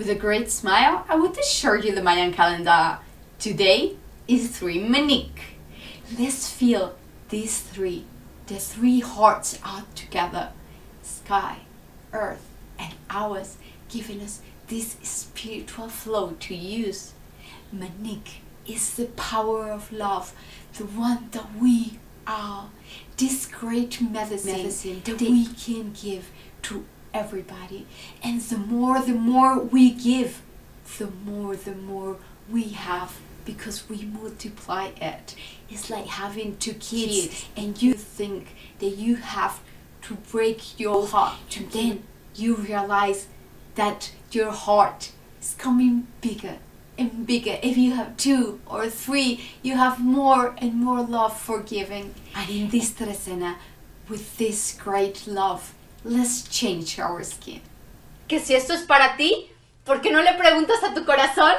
With a great smile, I would assure you the Mayan calendar. Today is three Manik. Let's feel these three. The three hearts are together. Sky, earth, and ours, giving us this spiritual flow to use. Manik is the power of love, the one that we are. This great medicine, Medicine that that- we can give to everybody. And the more, the more we give, the more, the more we have because we multiply it. It's like having two kids, Kids. and you think that you have to break your heart, and then you realize that your heart is coming bigger and bigger. If you have two or three, you have more and more love for giving. And in this trecena, with this great love, let's change our skin. Que si esto es para ti, ¿por qué no le preguntas a tu corazón?